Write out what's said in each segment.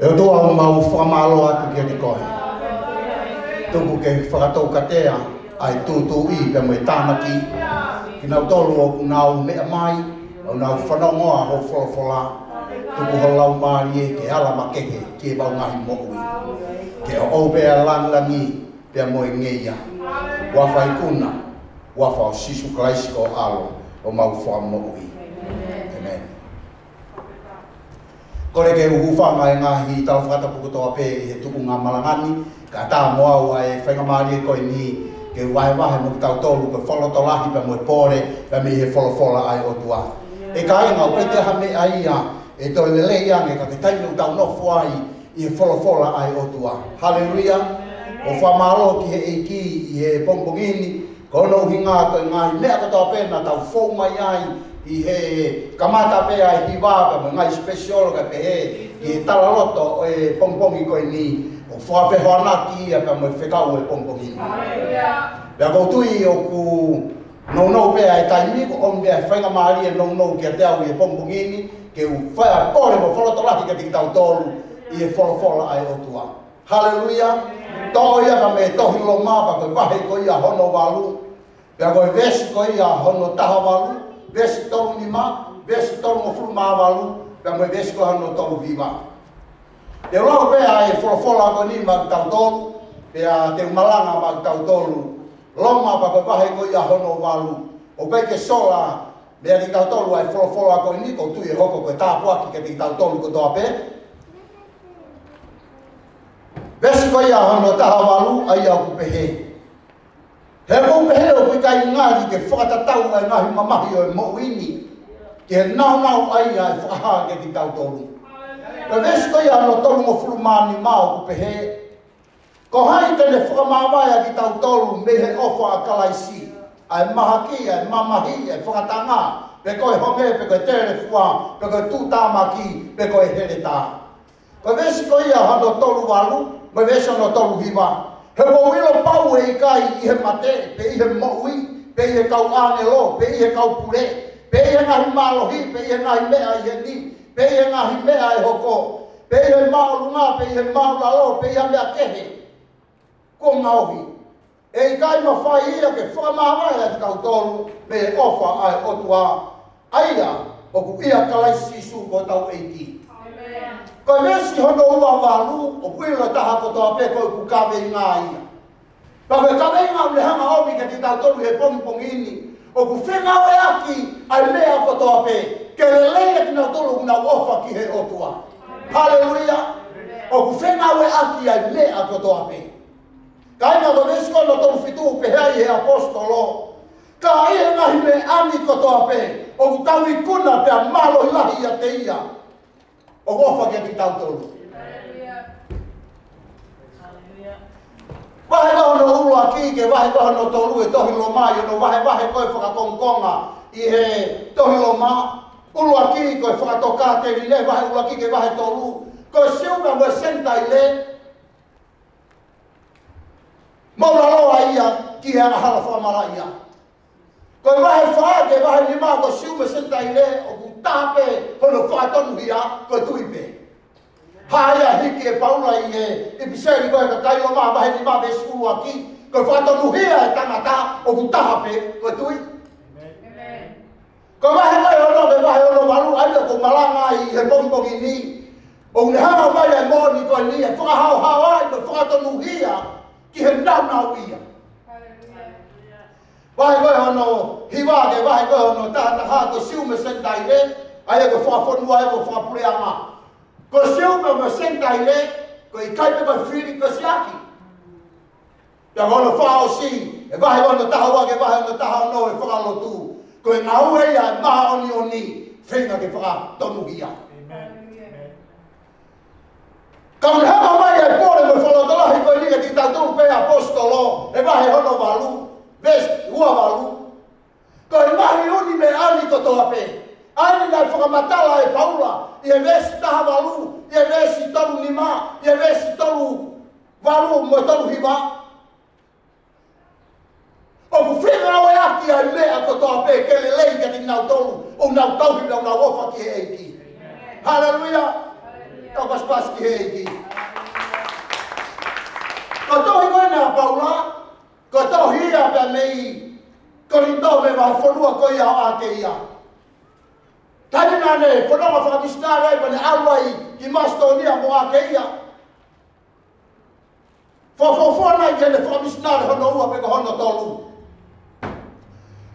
E o toa mau whamalo atu kia ni koe. Tuku ke whakatou katea ai tūtū i pe mui tānaki. Ki nau tolu o ku nau mea mai, o nau whanongoa ho wholawhola. Tuku ho lau maari e ke ala makehe ki e bau ngahi mokui. Ke o pea langlangi pe mui ngeia. Wafai kuna, wafau sisu kraisiko alo o mau whamokui. Kore ke uhu whanga e ngahi i tau whakata puku pē i he tuku ngā malangani, ka tā moa ua e whenga maari e ni ke wae wae mo tau tolu pe wholo to lahi mo moe pōre pa mi he wholo wholo ai o tua. E ka inga o pete hame a ia e to ele le ia ne ka te taino tau no fuai i he wholo wholo ai o tua. Halleluia! O wha maro ki he eiki i he pongpongini, ko no hinga ko ngahi mea katoa pēna tau fōmai ai i he kamata pe ai ki va ka nga special ka pe he ki ta la loto e pom pom i ko ni o fo a pe ho na ki a ka mo fe ka o e pom pom i ya ko tu i o ku no no pe ai ta ni ko om be fa ka ma ri no e no ki te au e pom pom i ni ke u fa a ko le mo fo lo to la ki ka ti ta o i e fo lo fo la ai o tu a haleluya to ia ka me to lo ma pa ko va he ko ia ho no va lu Pea koe vesi koe ia hono taha walu, vesi tolu ni ma, vesi tolu mo fulu ma walu, pe mo vesi ko hanu tolu vi ma. E loko pe a e fulu fola ko ni ma tau tolu, pe a te umalanga ma tau tolu, loma pa pa pahe ko ia hono walu, o pe ke sola, me a ti tau tolu a e fulu fola ko ni ko tu e hoko ko e tapu aki ke ti tau tolu ko toa pe, Vesi ko ia hono taha walu, a ia kupehe. Vesi ko ia hono taha walu, a ia kupehe. He rou pe heo kui kai ngāri ke whakatatau ai ngāhi mamahi o e mo ini. Ke nau nau ai ai e whaha ke ki tau tolu. Pe vesu koi anō tolu mo furu māni māo ku pe he. Ko hai te ne whakamāwai a ki tau tolu me he ofo a kalaisi. Ai e mahaki, ai mamahi, ai whakatanga. Pe koi hongē, pe koi tere fua, pe koi ki, pe koi here tā. Pe vesu koi anō tolu walu, me vesu anō tolu hiwa. He po wilo pau he i kai i he mate, pe i he maui, pe i he kau ane lo, pe i he kau pure, pe i he ngahi malohi, pe i he ngahi mea i he ni, pe i he ngahi mea i e hoko, pe i he maulu ngā, pe i he maula lo, pe i he mea kehe. Ko maui. E i kai ma whai ia ke whamawai e te kau tolu, me e ofa ai otua. Aia, ku ia kalai sisu ko tau eiti. Ko nesi hono ua walu, o kuilo taha koto ape koi ku kame inga ia. Pa me kame inga ule hanga omi ka tita tolu he pong pong ini, o ku fenga o aki a lea koto ape, ke le leia e tina tolu una wofa ki he otua. Halleluja! O ku fenga o aki a lea koto ape. Ka inga to nesi kono tolu fitu pe i he apostolo, Ka ihe nahi me ani koto ape, o ku tawi kuna te a malo lahi ia te ia. O ko fa ke ki tau tolu. Vahe no ulo a kiike, vahe vahe no tolu e tohi lo maa, jono e vahe vahe koe whaka kongkonga i he tohi lo maa. Ulo a kiike, koe whaka te ni le, vahe ulo a kiike, vahe tolu. Koe siunga koe senta i le. Mola loa ia ki hea na hala whamara whamara ia. Ko wa he fa ke wa he ma ko shu me sen tai le o ku ta pe ko lo fa ton bi a ko tu i pe. Ha ya hi ke pa u la i e i bi se ri ko ka kai o ma ba he ni ma be shu wa ki ko fa ton u hi a e ta ma ta o ku ta pe ko tu i. Ko wa he ko lo be wa he lo ma lu a le ko ma la ma i he pon po ki ni. O ne ha ma ya mo ni ko ni e fa ha ha wa ko fa ton u hi a ki he na na u i a. Vai goi hono hiwa ge vai goi hono taha taha ko to siu me sen le ai ge fa fon wa ge fa pre ama ko siu me me sen le ko i kai pe ba ko siaki ya go no fa o si e vai hono taha wa ge vai hono taha ha no e fa lo tu ko na u e ya ma o ni o ni fe na ge fa to mu ia e Kau nama mai e pore me follow lahi ko ni e kita tu pe apostolo e vai hono valu vesi uavalu koi mahi uni me ani kotoape ani nai whakamatala e paula i e vesi taha valu i e vesi tolu nima i e vesi tolu valu mo tolu hiva o ku whinga o aki ai mea kotoape kele lei ka tina o tolu o nau tauhi me o nau ofa ki he eiki Hallelujah! Tau paspas ki he eiki. Kau tohi koe nga Paula, Ko tō hia pe mei, ko ni tō me wā whanua ko ia o ake ia. Tani nā ne, whanonga whakistā rei pane awai ki mastonia mo ake ia. Whawhawhana i kene whakistā rei hono ua pe ka hono tōlu.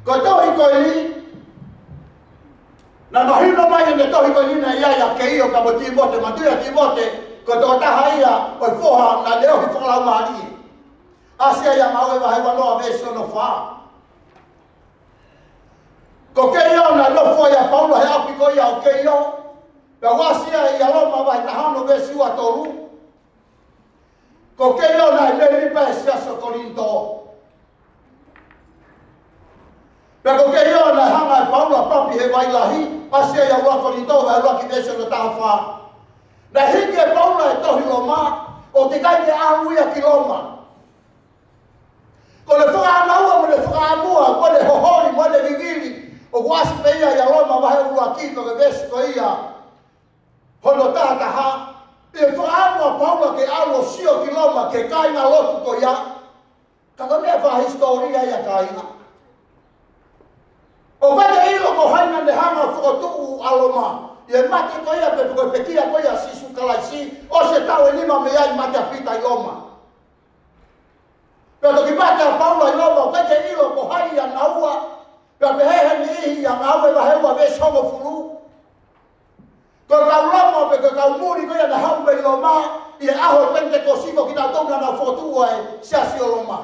Ko tō hi ko i ni, nā no hino mai ne tō hi ko i ni na ia ia ke ia ka mo tīmote, ma tūia tīmote, ko tō taha ia, oi fōha, nā leo hi whakalau maha ia. Asia ya mawe wa hewa noa vesi ono faa. Ko ke iyo na lofo ya paulo hea piko ya oke iyo. Pe wasia ya loma wa ita hano vesi ua toru. Ko ke iyo na ile ripa esi aso korinto. Pe ko ke iyo na hanga paulo papi hewa ilahi. Asia ya ua korinto wa ua ki vesi ono taa faa. Na hiki e paulo e tohi loma. O tikai ke ahuia ki loma. Na hiki e paulo e tohi loma. Ko le fuga anaua mo le fuga anua, ko le hohori mo le gigili. O guasi pe ia ia loma vahe ua ki ko ke besi ko ia. Hono ta ta ha. E fuga anua paua ke alo sio ki loma ke kaina lotu ko ia. Kato mea fa historia ia kaina. O kate ilo ko haina ne hanga fuga tuu aloma. Ie mati ko ia pe pukepetia ko ia sisu kalaisi. O se tau e lima mea i mati apita i loma. Ie Pea toki pata a paula i lolo, kai te ilo ko hai a naua. Pea te hehe ni ihi a ngawe la heua ve songo furu. Ko kau lomo pe ko kau muri ko ia na haupe i lo ma, i e aho pente ko siko ki ta tonga na fotua e sia si o lo ma.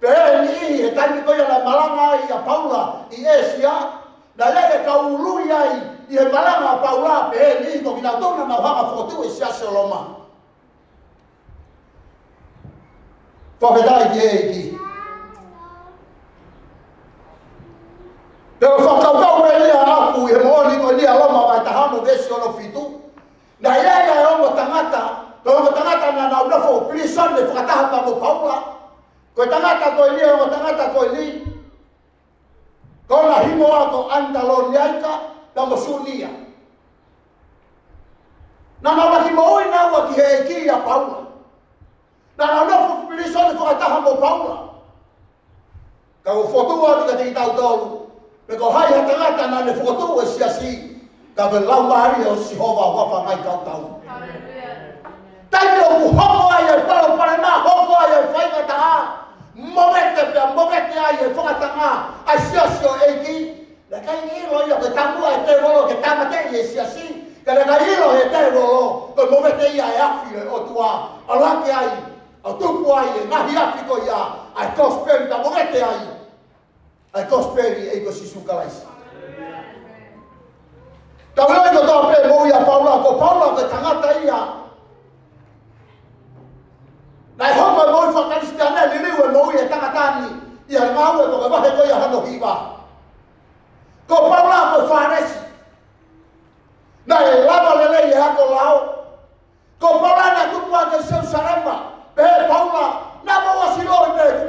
Pea ni ihi e tani ko ia la malanga i a paula i e sia, na lele kau lui ai i e malanga a paula pe e ni ko ki ta tonga na fama fotua e sia si o lo ma. Pea ni ihi whakadai ki hei ki. Pero whakaukau me lia aku, he mōni ko lia loma mai ta hamu vesi ono fitu. Na ia ia e ongo tangata, to ongo tangata na nau nafo, pili sande whakataha pa mo paula. Koe tangata koe lia, ongo tangata koe li. Kona himo ako andalo liaika, na mo su lia. Na mawa himo oi nau aki hei ki ia paula. Na na na fu pili so ni fuka taha mo paula. Ka u fotu wa ni kati tau tau. Pe ko hai hata ngata na ni fuka tau e si asi. Ka ve lau maari o si hova wapa mai tau tau. Tai o ku hoko ai e palo pare ma hoko ai e fai ka taha. Momete pe a momete ai e fuka taha. A si asi o eiki. Na kai ni ilo ia ke tamua e te rolo ke tamate i e si asi. Ka le ka ilo e te rolo. Ka momete ia e afi e o tua. Alake ai. Alake ai au tupu ai e ngahi api ko ia ai kosperi ta mongete ai ai kosperi e kosi sukalaisi ta wala ko ta pe mo ia paula ko paula ko tangata ia nai ho mo moi fa kanis ta na lele we mo ia tangata e ni ia ma u e ko ba he ko ia hano hiba ko paula ko fares nai lava lele ia e ko lao ko paula na tupu ate seu saramba bɛɛ baw la n'a ma wasi n'o nɛgɛ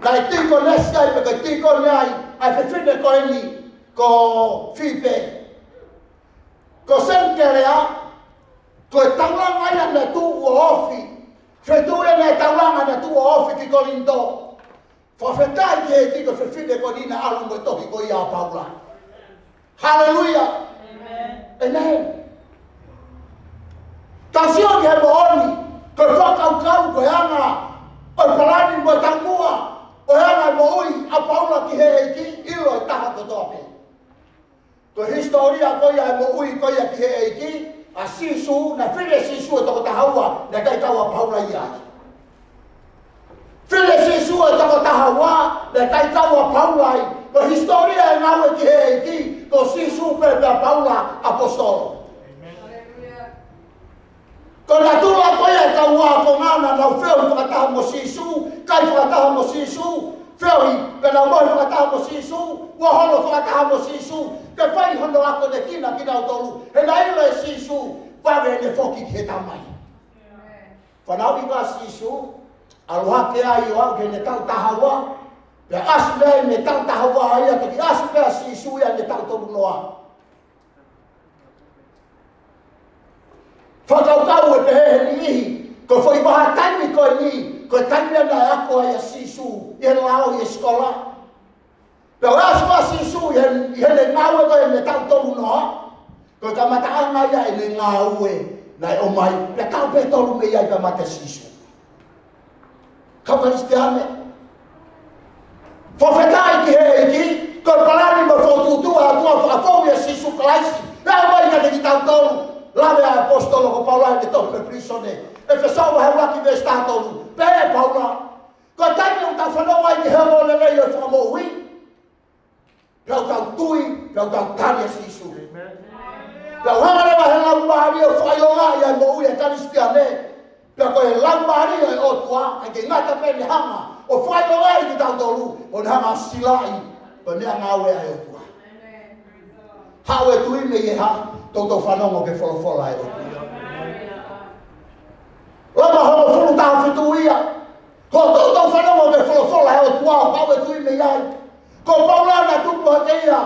Kai tiko nes kai pe kai tiko nai ai fe fe de ko ni ko fipe. Ko sen kere a ko e tangla ngai na tu o ofi. Fe tu e na tangla ngai na tu o ofi ki ko lindo. Fa fe tai ye ki ko fe fe de ko ni na alu mo to ki ko ia paula. Haleluya. Amen. Amen. Tasio ke mo oni ko fa ka ka ko ya na. Ko palani mo tangua. Ko O hea ngai mo ui, a paula ki he eiki, ilo e taha ko tope. Ko historia koia e mo ui koia ki he eiki, a sisu, na whire sisu e toko taha ua, na kai taua paula i ai. Whire sisu e toko taha ua, na kai taua paula i. Ko historia e ngau e ki he eiki, ko sisu pe pe paula apostolo. Kona tua koe ta ua ko ngana lau feo i whakataha mo sisu, kai whakataha mo sisu, feo i pe lau mohi whakataha mo sisu, ua holo whakataha mo sisu, pe whai hono ako ne kina kina o tolu, he lah na ilo e sisu, whare ne whoki ke ta mai. Whanau i wa sisu, aloha ke ai o au ke ne tau taha ua, pe asu mea i me tau taha ua aia, pe ki asu mea sisu ia ne tau tolu noa. Whakau tau me he he ni ko foi ba tan ko ni ko tan me na ko ya si su ye lao ye skola pe la so ba si su ye ye le na wo ko me tan to no ko ta mata an ma ya ni na we na o mai pe ka pe to lu me ya ba mata si su ka ba ni stiane fo fetai ki he ki ko palani ba fo tu tu a tu a fo ye si su klaisi na mai ka de ki tan to lu lave a apostolo ko paula ke to pe prisone e fe sa wa hewa ki vesta to pe paula ko ta ki uta fa no wa ki hewa le e le yo fa mo wi pe uta tui pe uta ta ni si su pe wa ma le wa hela mu ba bi o fa yo ga ya mo wi e ta ni spia ne pe ko e la ma ri e o tua e ke na ta pe ni hama o fa yo ga ki ta to lu o na ma si lai pe ni a ma we a yo tua Hawe tuine ye haa tau tau fano mo ke folo folo ai o la ma ho fulu ta fu tu ia ko tau tau fano mo ke folo folo ai o tua pa we tu me ia ko paula na tu po te ia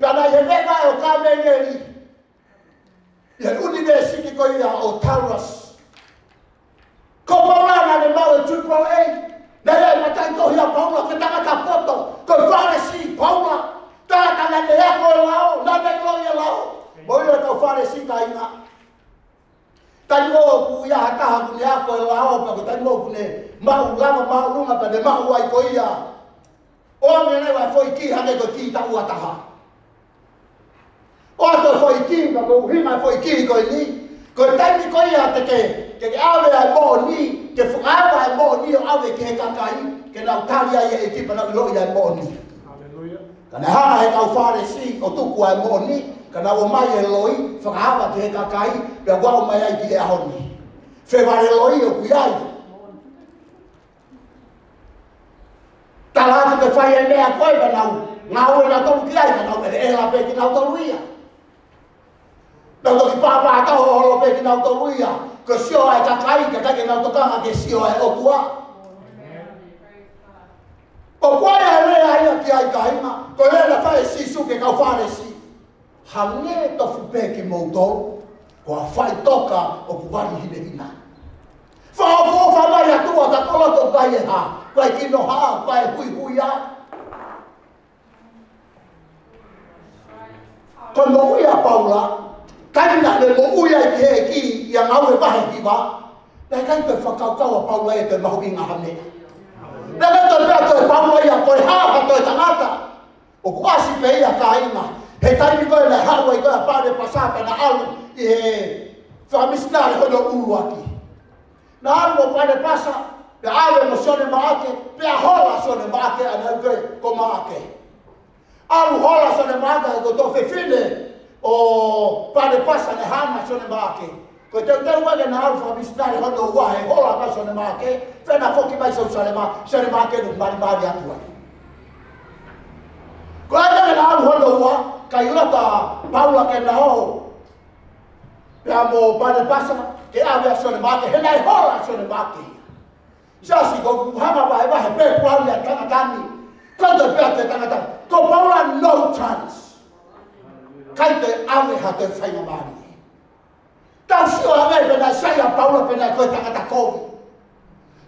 pa na ye nega e o ka me ne ni ye uni de si ki ko ia o taurus ko paula na le ma we tu po e na ye ma ta ko ia paula ke ta ka foto ko fare si paula ta ka na le ia ko e lao na de gloria lao Moi le tau fare si ka inga. Tai mo ku ya ka ha ku ya ko la ho pa ku tai mo ku ne ma u la ma u lu ma pa de ma u ai ko ia. O me le wa foi ki ha me ko ki ta u ata ha. O to foi ki ka ko hi ma foi ki ko ni. Ko tai ni ko ia te ke ke ke ave ai mo ni ke fu ave ai mo ni o ave ke ka kai ke na utali ai e ki pa na lo ia mo ni. Aleluya. Kana ha ha ka u fare si o tu ku ai mo ni. Aleluya kana wo mai e loi fa e e ka ba te ka kai da wa o mai ki a honi fe ba le loi o ku yai ta la te fa ye me a koi ba na na o na to ki ai na o e la pe ki na o to ruia na lo ki pa pa ka o lo pe ki na o to ruia ko si o ai ka kai ka ka ki na o to ka ma ke si o e o ku a O kwa ya rea ia ki ai ka hima, ko rea na fae si su ke kau fare si hale to fupe ki mouto ko a fai toka o ku wari hine hina. Fa o po fa mai atua ta kola to tai e ha, kwa e kino ha, kwa e hui hui a. Ko mo ui a paula, kai na le mo ui a i te ki i a ngau e pahe ki wa, na kai te whakaukau a paula e te mahu i ngaha me. Na kai te pia to e paula i a koe ha, ha to e tangata, o ku asipe i a ka ina, Hetari ni goe le hawa i goe apare pasapa na alu i he whamisnare hono uruaki. Na alu o pare pasa, pe awe mo sone maake, pe a hola sone maake ana goe ko maake. Alu hola sone maake i go to fefine o pare pasa le hama sone maake. Ko te te wale na alu whamisnare hono ua he hola ka sone maake, whena foki mai sau sone maake, sone maake nuk mari mari atua. Ko e te na alu hono ua, kai lata paula ke na ho pe amo pa de pasa ke ave a sone mate he nai hola a sone mate ja si go ku hama vai vai pe paula ya tana tani tanto pe ate tana tani ko paula no chance kai te ave ha te sai na mani ta si o ave pe na sai a paula pe na ko tana ta ko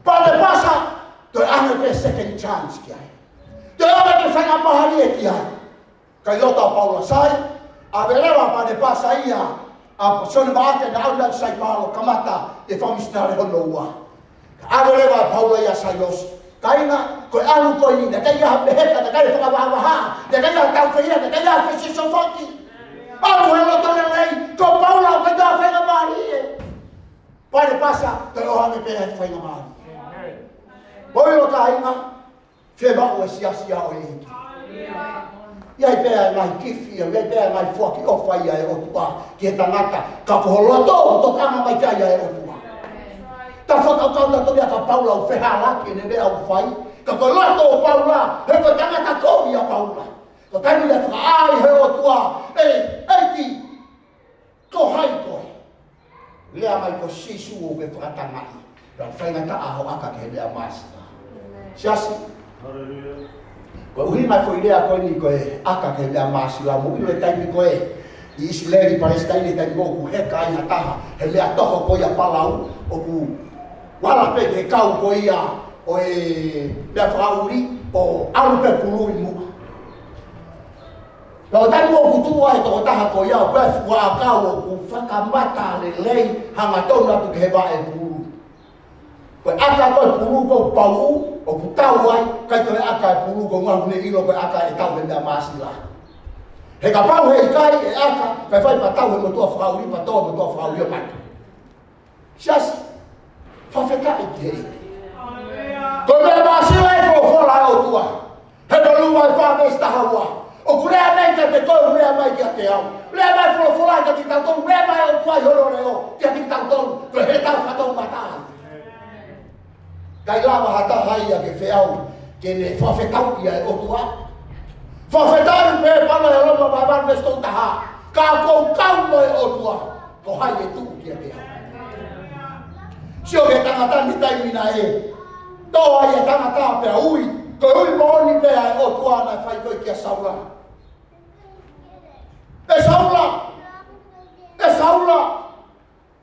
pa de pasa to ave pe second chance kia Te ora te sanga mahali e ti ai kai lota paulo sai a verera pa de pasa ia a son ba te na aula sai paulo kamata e fam stare ho noa a verera paulo ia sai los kaina ko alu ko ni de kai ha be heta de kai fa ba ba ha de kai ta ko ia de kai fa si so foki paulo he lota le lei ko paulo ka ta fa na ba ni pa de pasa te lo ha me pe fa na ba ni Boi lo kaima, fe ba o si asia o e. Amen. E e ia i e pēr ngai kifi, ia i pēr ngai fuaki o whai ai o tua, ki he tangata, ka koho loa tō, to kama mai kai ai o tua. Ta whakau kauta tō ka paula o whehā laki, ne mea o fai. ka koho loa tō paula, he ko tangata kōmi a paula. Ko tēnu ia whaka ai he o tua, ei, ei ki, ko hai koe. Lea mai ko sisu o me whakatangai, rau whaingata aho aka ke lea maasina. Siasi. Hallelujah. Uhi Uhimafoilea ni akakevia maasila muile tainikoe Israeli Palestine tainikoe ku heka ia taha hemea toho koia palau oku walape he kau koia o e mea whakauri o alupe pului muka. Lau tani o kutua e toko taha koia o pea fua a kau o ku whakamata le lei hanga tau na tuke hewa e pulu. Koe aka koe pulu kou pau o ku tau ai kai tere aka e puru ko ngau ne ilo koe aka e tau lenda maasi la he ka pau he kai e aka kai fai pa tau e motua whakau ni pa tau e motua whakau lio mai shas fafeta e kiri ko mea maasi la e ko fola au tua he no lua e whame sta hawa o ku rea mei te koe mea mai kia te au lea mai fola fola ka ti tau tonu lea mai au tua i hono reo kia ti tau tonu kwe he tau fatou matahai kai la ma hata hai ya ke fe ke ne fa fe tau ya o tua fa fe tau pe pa la lo e ma ba ba sto ta ha ka ko ka mo o tua ko hai e tu ki ate si o ke ta ta ni tai ni na e to ai e ta ta pe ui ko ui mo ni pe ai o tua na fai ko ki sa ula e sa ula e sa ula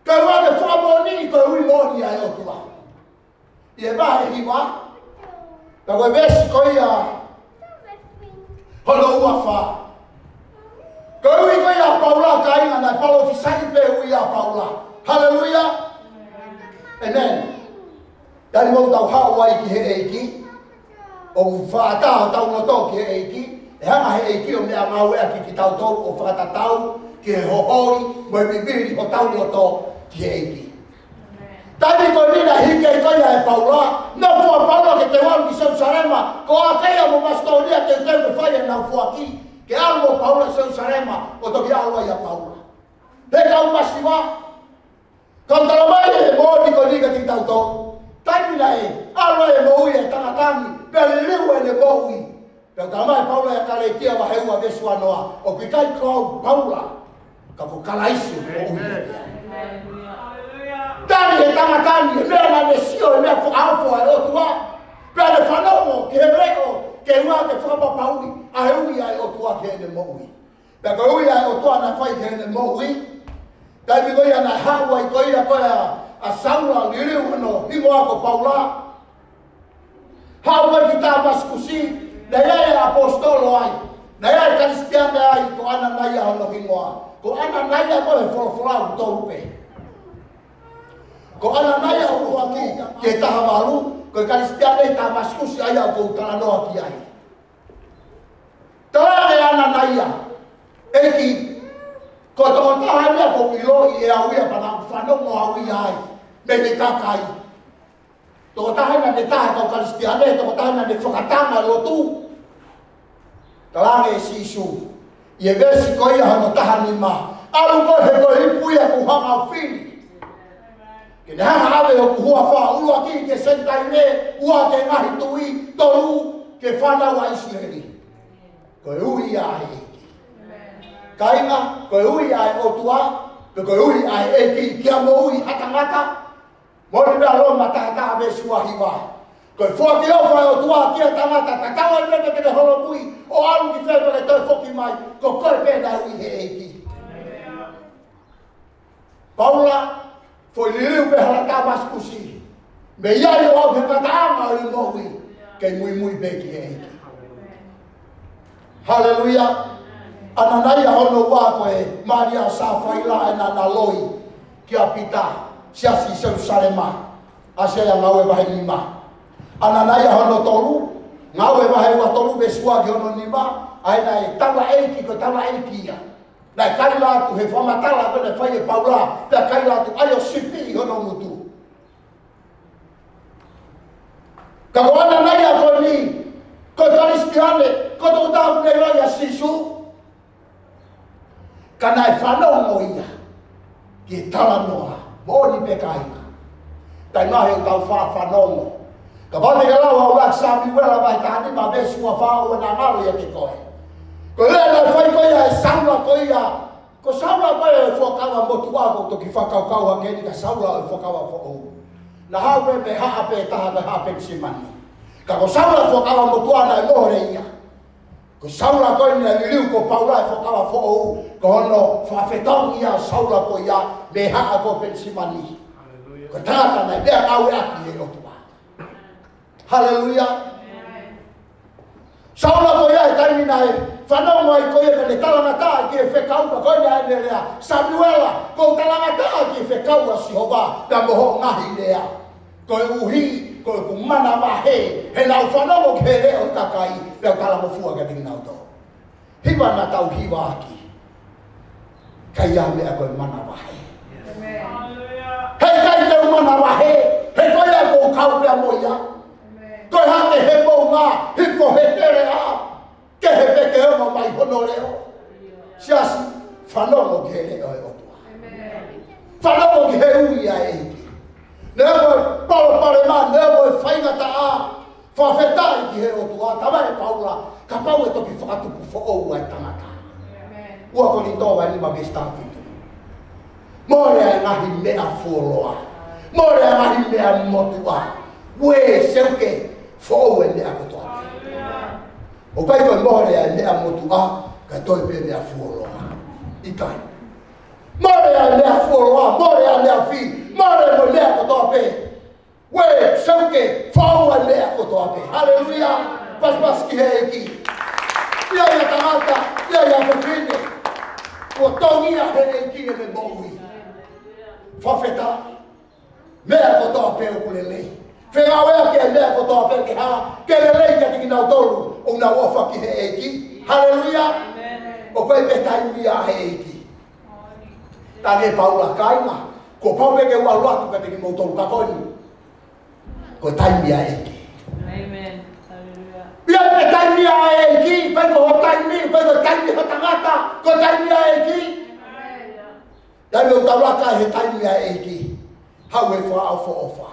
ka ro de fa mo ni ko ui mo ni ai o tua I e mahe hi wā. Ta koe mesi koi a. Hono ua whā. Ka ui koi a paula ka inga nai palo fi sangi pe ui a paula. Halleluja. Amen. Yari mou tau hao wai ki he eiki. O whātā o tau no tau ki he eiki. E hanga he eiki o mea mau ea ki ki tau tau o whātā tau ki he hohori mwemi mihiri o tau no tau ki he eiki. Tadi ko ni na hiki ai ko ia e paula. No fo paula ke te wau ki sa sarema. Ko a te ia mo mastoria te te ko fai na fo aki. Ke algo paula sa sarema o to ki algo ia paula. Te ka un masiva. Kontra mai e mo ni ko ni ka ti tanto. Tadi na e algo e mo ia tana tani. Pe le le wa le mo wi. Pe ka mai paula ia kale ki ava heu a vesu anoa. O ki kai ko paula. Ka vokalaisi. Amen. Amen tani e tanga tani e mea na nesio e mea fo alfo e otu a pe ale whanomo ke he reko ke ua te whapapa ui a he ui ai otu a ke ene mo ui pe ka ui ai otu a na whai ke ene mo ui tai mi goia na hawa i koia koia a saula liri uano i mo ako paula hawa ki tā paskusi na iai apostolo ai na iai kanispiame ai to ana naia hanohimoa ko ana naia koe forofolau tou pei Ko ala nai au kua ki, ki e taha walu, ko e kalistia nei taha maskusi aia au kou tala noa ki ai. Tala re ana nai a, e ki, ko tamo taha e mea ko ki loi e au ia pana ufano mo au ia ai, me ne kakai. Tamo taha e mea ne taha kau e kalistia nei, tamo taha mea ne whakatama lotu. Tala re si isu, i e versi ko ia hano taha ni ma, alu ko he ko hipuia ku hanga fini. Ke ne hanga awe o kuhua wha ulua ki ke sentai ne ua te ngahi tui tolu ke whana wa isi Ko Koe ui a hei eki. Kaima, koe ui a e otua, pe koe ui a e eki i kia mo ui hata mo mori mea lo matahata a mesi ua hi wahi. Koe fua ke ofa e otua a kia tangata, ta kawa i ke kene holo mui, o alu ki fepe le toi foki mai, ko koe pena ui he eki. Paula, foi lhe o pehar da mascusi me ia eu ao de patama o novo e que é muito muito bem que é haleluia ananai a hono wa ko e maria sa faila e na na loi ki apita si asi se usare ma asia ya ngawe bahe lima ananai a hono tolu ngawe bahe wa tolu besua ki hono nima aina e tala eiki ko tala eiki ya Dar kai la tu reforma ta la tu fai e paula, dar kai la tu ai o sipi ho no mutu. Ka wana na ia ko ni, ko tari spiale, ko tu ta ne lo ia sisu. Kana e fano no ia. Ki tala noa, mo ni pe kai. Tai ma he tau fa fanono. Ka wana ka la wa wa wela vai ta ni ma vesu wa fa o na malo ia te koe. Ko e la fai pai a saula ko ia. Ko saula pai e fo kawa mo tu ago to ki fa kau kau a ke ni ka saula e fo kawa fo o. Na ha we me ha a pe ta ha me ha pe si mani. Ka ko saula fo kawa mo tu ana e mo re ia. Ko saula ko ni ni liu ko paula e fo kawa fo o. Ko no fa fe tau ia saula ko ia me ha a ko pe si mani. Ko ta ta na be a au e a ki e o tu ba. Hallelujah. Saula ko ya ta ni nai. Fa no mo ai ko ye ne ta la mata ki fe ka u ka ko ya ne le. Samuel ko ta la mata ki fe ka u si ho ba ta mo ho na hi le. Ko u hi ko ku mana ma he. He la fa no mo ke le o ta kai. Le ka la mo fu ga ding na to. Hi ba na ta u hi ba ki. Ka ya me a ko mana ma he. Amen. Hallelujah. Hei kai te umana wahe, hei koia kou kau pia moia, koe ha te he pou ngā, he ko he tere a, ke he peke ono mai hono leo. Siasi, whanongo ki he leo e otua. Whanongo ki he ui a e iki. Nea koe palo pare mā, nea koe whaingata a, whawhetai ki he otua, tamare paula, ka pau e toki whakatupu fo ou ai tangata. Ua ko ni tōwa ni mami stafitu. Mōre ai ngahi mea fōloa. Mōre ai ngahi mea motua. Ue, seuke, fɔwɔ wɛlɛ amutɔ o ka jɔ mɔɔ de y'a lé amutu a ka tɔ i bɛ lé a fɔ o lɔ i ta mɔɔ de y'a lé a fɔ o lɔ mɔɔ de y'a lé a fi mɔɔ de y'a lé akutɔ bɛɛ wɛɛ fɛn kɛ fɔwɔ wɛlɛ akutɔ bɛɛ hallelujah pasipasi hɛ eki yɛ yɛ tamata yɛ yɛ fɛfɛn de o tɔngi yɛ hɛ eki yɛ mɛ mɔgɔ yi fɔfɛta mɛ akutɔ bɛɛ wulilɛ. Whenawea ke mea ko toa pere ke ha, ke le rei ke tiki nau tolu, o nau ofa ki he eiki. Hallelujah. O koe pe tai mia he eiki. Tane paula kaima, ko pau peke ua luatu ke tiki mou tolu kakoni. Ko tai mia eiki. Amen. Ia pe tai mia eiki, pai ko ho tai mi, pai ko tai mi ho tangata, ko tai mia eiki. Amen. Ia me utaulaka he tai mia eiki. Hau e wha au fo ofa.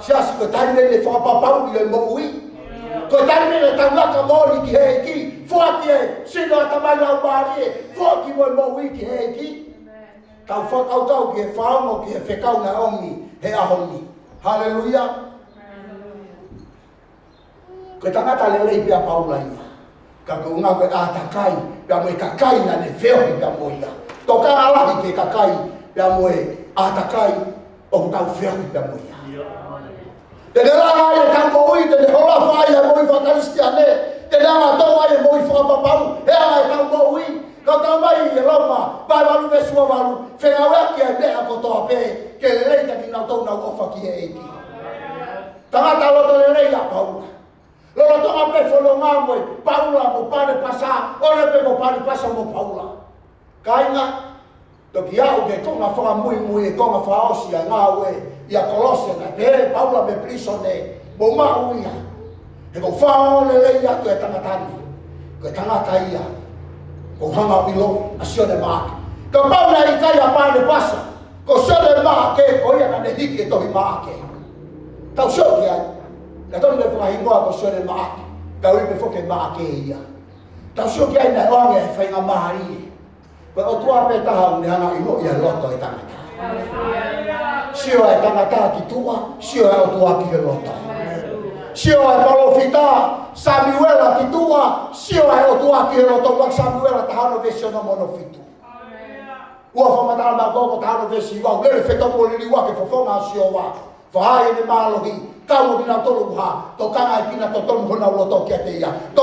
sia si ko tari nei le whapapau i le mokui. Ko tari nei le tangaka mōri ki hei ki, fua ki e, sino ata mai lau māri e, fua ki mo i mokui ki hei ki. Tau whakau tau ki e whaongo ki e whekau na ongi, he ahongi. Halleluja. Ko tangata le lei pia paula ia. Ka ko unga koe ātakai, pia moe kakai na ne feo ni pia moe ia. Toka alahi ke kakai, pia moe ātakai, o tau feo ni pia moe te te rā e kāpō i, te te hola whāi a moi wha karisti ane, te rā a tō ai e moi wha papau, he a e kāpō i, ka tā mai i e lauma, pai walu me sua walu, whenga wea ki e mea kotoa pē, ke le leita ki nā tōna u ofa ki e eiki. Tangata loto le leila paula, lolo tōna pē whono ngā moi, paula mo pāne pasā, ore pē mo pāne pasā mo paula. Kāinga, toki au ke tōna whanga mui mui e tōna whaosia ngā wei, ia kolose na te paula me priso ne mo ma uia e go fa o le le ia to eta matani ko eta mata ia ko hanga pilo a sio de ma ka paula i kai a pane pasa ko sio de ma ke ko ia na dedike to hi ma ke ta sio ke ai na to le fa hingo a ko e sio de ma ke ka wi me fo ke ma ke ia ta sio ke ai na o nge fa inga ma ri ko o tua pe ta ha un hanga i mo ia lo to eta matani Σιω επανατά τη τούμα, σιω έω του άκυγελότα. Σιω επαλοφυτά, σαμιουέλα τη τούμα, σιω έω του άκυγελότα. Μα ξαμιουέλα τα άλλο και σιω μόνο φύτου. Ουα φω μετά τα άλλο και σιω, δεν είναι φετό πολύ λίγο Το κανά εκεί να το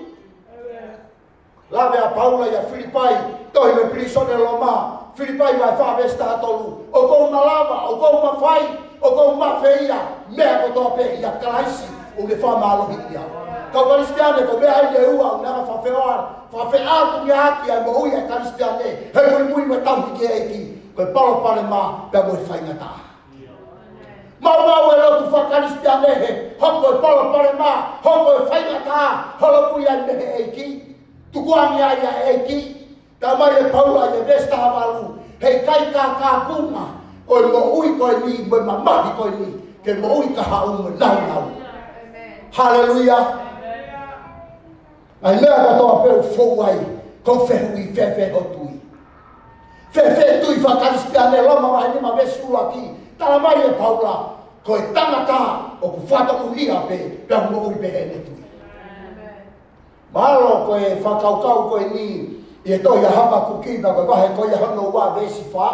lave a paula ya filipai tohi me prisone lo ma filipai vai fa ve sta tolu o ko ma lava o ko ma fai o ko ma feia me ko to pe ya kraisi o le fa ma lo hitia ka kristiane ko be ai de ua na ma fa feor fa fe a tu mi a ki ai mo ia kristiane he ko mui ma tau ki ai e ki ko paulo pale ma pe mo fai na ta Ma ma we lo tu fa kalistia nehe, hoko e polo pole ma, hoko e fai na ka, holo ne nehe eiki tuku angi aia e ki, ta mai e pau aia vesta hamalu, hei kai ka ka kuma, o i mo ui koe ni, mo i mamahi koe ni, ke mo ui ka hau mo nau nau. Halleluja! Ai mea katoa peru fou ai, kou fehu i fefe ho tui. Fefe tui whakarispea ne loma mai ni ma vesu ua ki, tala mai e paula, koe tangata oku fata whata ku hia pe, pe amu mo ui pehe Malo ko e whakaukau ko e ni, i e tohi a hama kuki na koe wahe ko i a hano wā vesi whā.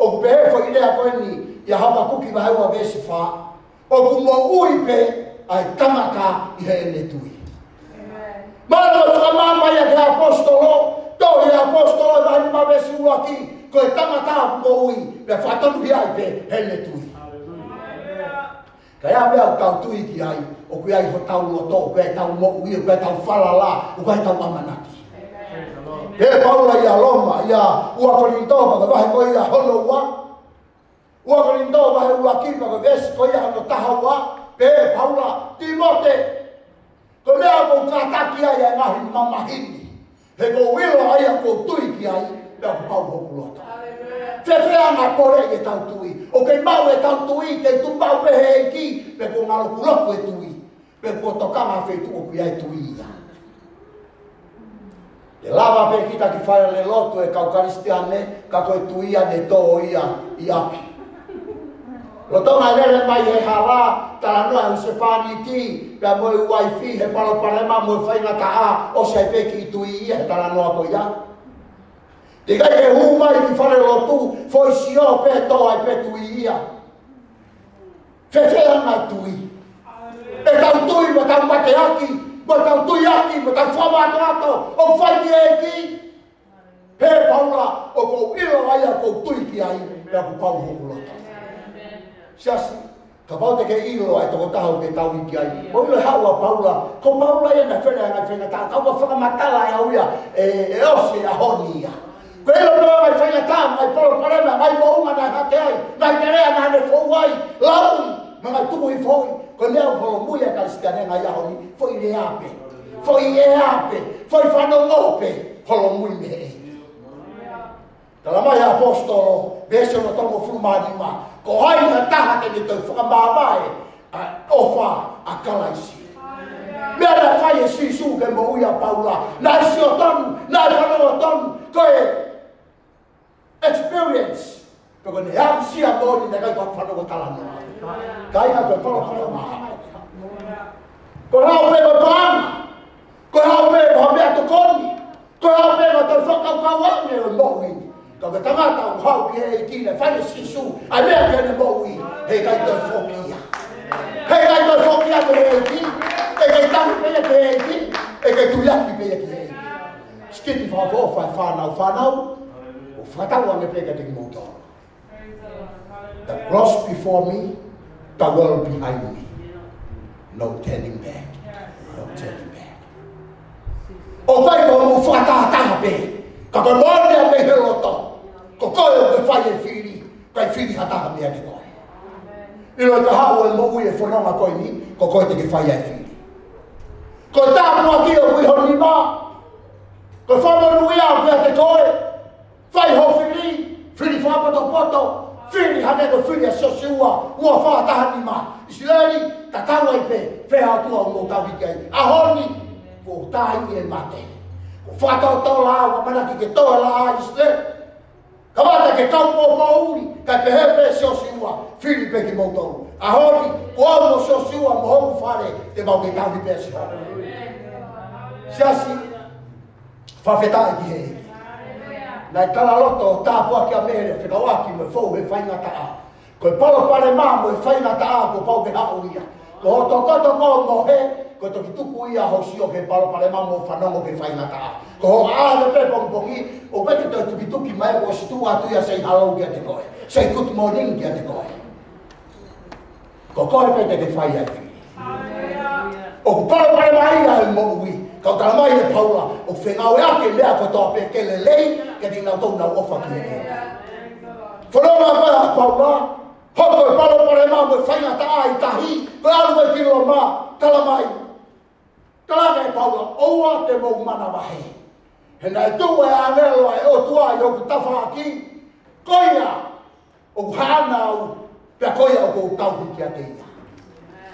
O ku pehe fo i lea ko e ni, i a hama kuki wahe wā vesi whā. O ku mo ui pe, ai tamaka i he ene tui. Malo e whaka mama i a te apostolo, tohi a apostolo i wahe ni ma vesi ua ki, ko e tamaka mo ui, me whatonu i ai pe, he ene tui. Ka ia mea kau tui ki ai, o kui ai ho tau loto, o kui ai tau mo ui, o kui ai tau falala, o kui ai tau mamanaki. He paula ia loma, ia ua korinto, maka vahe koi ia holo ua. Ua korinto, vahe ua ki, maka vesi koi ia hano taha ua. He paula, timote, ko lea mo kataki ai ai ngahi mamahini. He ko wilo ai a kou tui ki ai, mea kou pau hoku loto. Fefea na kore ke tau tui O kei mau e tau tui, te tu mau pe hei ki, pe po ngalo kuloko e tui, pe po toka ma fe tu opi ai tui ia. E lava pe kita ki whare le loto e kau karistiane, kako e tui ia ne to ia i api. Lo tonga lele mai he hawa, tara noa e se pāni ki, pia moe uai fi, he palo parema moe whainga ta a, o se pe ki tui ia, tara noa ko ia. Tara noa ko ia. Tika ke hu mai ki whare o tu, foi si o pe toa i pe tui ia. Fe fe ana tui. E tau tui, ma tau mate aki, ma tau tui aki, ma tau whama atrato, o whaiti e ki. He paula, o kou ilo ai a kou tui ki ai, mea ku pau hoku lata. Siasi, ka pau te ke ilo ai toko kaha o ke tau i ki ai. O ilo hau a paula, ko paula e na whenea na whenea tā, kau ma whakamatala e hauia, e, e osi a honi ia. Amen. Pero no hay falla tan, hay polo problema, hay po una na jate hay, na querea na ne fo guay, la un, no hay tubo y foy, leo con lo muy a cristiane na ya honi, foy le ape, foy le ape, foy fano lope, con lo muy me. Talamaya apostolo, beso no tomo fuma anima, ko hay na taja que ni tu fuga a ofa a calaisi. Me da fai e si su que mo uia paula, na si o tom, na fano o tom, koe, experience because they have seen about it, they got part of the talent. Guy has a part of the Muhammad. Go help me, go down. Go help me, go help me to call me. Go help me, go to fuck up my one year and more weed. Go to come out and help me, hey, Tina, find a sisu. I may have been a more weed. Hey, guy, go fuck me. Hey, guy, go fuck me out of the way. Hey, guy, down me, hey, guy, do that, me, hey, guy. Skip if I go, if I find out, find out. o fatau ane pe kati mouta. The cross before me, the world behind me. No turning back. No turning back. O pai ko mu fata tanga pe. Ka ko lorne a me heloto. Ko koe o pe fai e fili. Ka e fili hataha mea ni koe. I lo te hau e mou e whanonga koe ni. Ko koe te ke fai e fili. Ko tā mua ki o kui honi mā. Ko whanonu i au pe a te koe. Ko whanonu i au pe a te koe. Fai ho fili, fili fa poto poto, fili ha nego fili a so se ua, ua fa ta ha ni ma. Israeli ta ta wa ipe, fe ha tua mo ta vi kai. A honi, vo ta i e mate. O fa ta to la, wa mana ki ke to la a iste. Ka ba ta ke ka mo mo uri, ka pe he pe so se ua, fili pe ki mo to. A honi, o a mo so se ua mo ho fare, te ba ke ta vi pe so. Si asi, fa fe ta e ki he he na e kala loto o tāpua ki a mehele whina waki me fōu he whainga ta a. Koe polo pare mā mo e ta a ko pau ke hao ia. Ko ho tō koto mō mō he, ko tō ki tuku ia ho si o he polo pare mā mo whanongo ke whainga ta a. Ko ho a le pe pong pongi, o pete tō tuki tuki mai o si tū atu ia sei halau ki te koe. Sei kut mō ning te koe. Ko koe pete ke whai a fi. O ku polo pare mā ia e mō ui. Ka tala mai e paula, o whengau e ake mea ka tō pe ke le lei, ke di ngau tō ngau o whaki e kia. Whanonga whaha paula, hoko e palo pare mā mwe whainga ta ai tahi, koe alu e kino a mā, tala mai. Tala kai e paula, oua te mou mana wahi. He nai tō e anelo e o tua i oku tawha aki, koia, o hānau, pia koia o kou tauhi kia teina.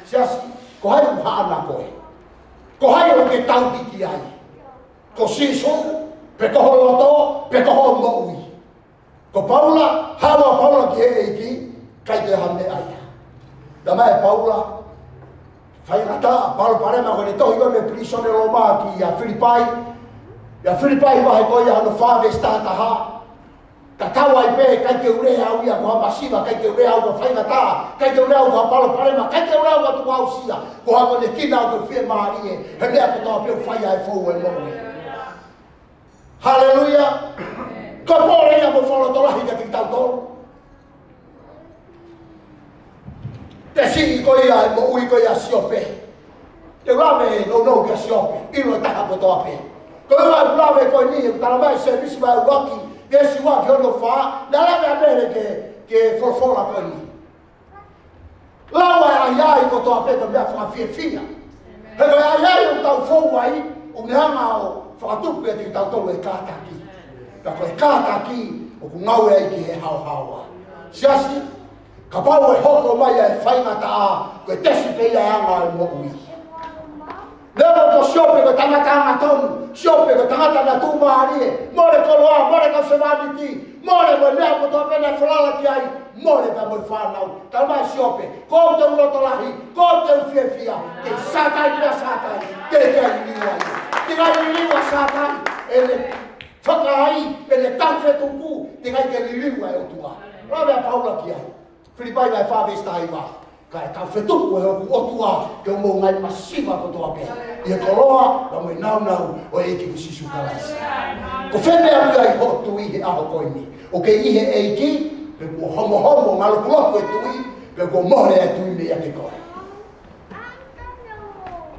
Siasi, ko hai u hāna koia ko hai o te tau tiki ai. Ko sisu, pe koho loto, pe koho loui. Ko Paula, hawa Paula ki hei e ki, kai te hande ai. Da mai Paula, fai rata, palo parema, ko ne tohi me prisone lo ki a Filipai, ya Filipai wahe koi hano whawe stata haa, ka tau ai pe kai te ure au ia ko masiva kai te ure au ka fai mata kai te ure au ka palo pare ma kai te ure au atu au sia ko ha mo ne kina au te fie maari e he mea ko tau peo fai ai fau e lomu e Haleluya ka pōre ia mo whalo tola hi ka tiktau tolu te sii ko ia e mo ui ko ia siope te rame e no no ka siope ilo e taha ko tau pe ko ia rame ko ni e tala mai servisi mai wakini ke siwa ke ono fa la la ga bere ke ke forfora ko ni la wa ya ya i ko to apeto bia fa fie fina he ga ya ya i ta fo wai o me ama o fa tu pe ti ta to le ka ta ki ta ko ka ta ki o ku ngau ya i ke ha ha wa si asi ka pa o e hoko mai ya fa ta a ko te si pe ya ama e o mo ku Lewa ko siope ko tangata na tomu, siope ko tangata na tu maari, more ko more ko se ti, more mo lea ko tope na frala ki ai, more pa mo whanau, tal mai siope, ko te un loto lahi, ko te un fie fia, te satai mira satai, te te ai niu ai, te gai ni liwa satai, e le whaka e ai, e tanfe tuku, te gai ke ni liwa e o tua, rabea paula ki ai, Filipaina e whawe stai maa ka e tau whetuku e hoku otu a ke o mou ngai masiva ko toa pe. I e koroa, la mui nau nau o e iki kusisu karasi. Ko whene a mui ai hotu i he aho koi ni. O ke i he eiki, pe kua homo homo maloku loku e tui, pe kua mohre e tui me iake koi.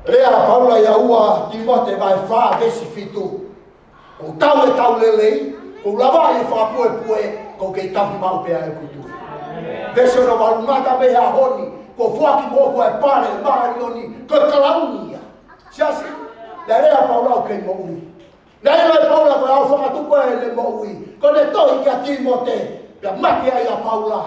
Rea paula ia ua ti mate vai fa vesi fitu. O tau e tau lelei, o lava e fa pue pue, o kei tau mau pea e kutu. Vesi ono valumata me a honi, ko fuaki mo ko e pare e mahali o ni ko e kalauni ia. Siasi, le rea paulau kei mo ui. Le rea paulau kei au whakatu ko e le mo ui. Ko le tohi kia timote, pia mati ai a paula.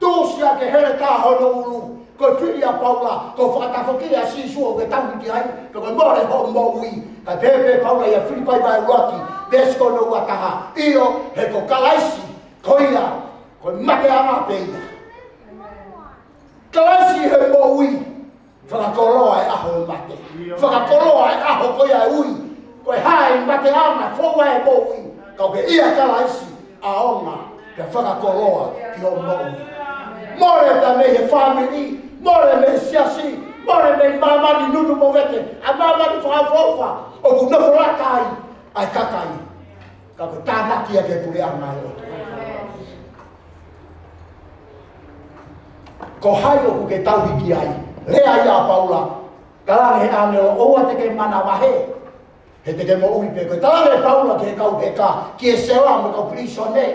Tu sia ke here tā hono ulu, ko e whiri a paula, ko whakatafoki a si suo ke tangi ki ai, ko e more ho mo ui. Ka pepe paula ia whiri pai mai uaki, desko no uataha. Io, he ko kalaisi, ko ia, ko e mate a mape ia. Klasi he po ui. Whakakoroa e aho mate. Whakakoroa e aho koi ai ui. Koe hae mate ama, fowa e po ui. Kau ke ia kalaisi, a onga, ke whakakoroa ki o mou. More ta mei he whamini, more mei siasi, more mei mamani nunu mo vete, a mamani whakafofa, o ku nukurakai, ai kakai. Kau ke tānaki ake pule anga e o. ko hailo kuke ke tauhiki ai. Lea ia paula. Kalare he aneo oua teke mana wahe. He teke mo ui peko. koe. Talare paula ke kau peka. ka. Ki e mo kau prisone.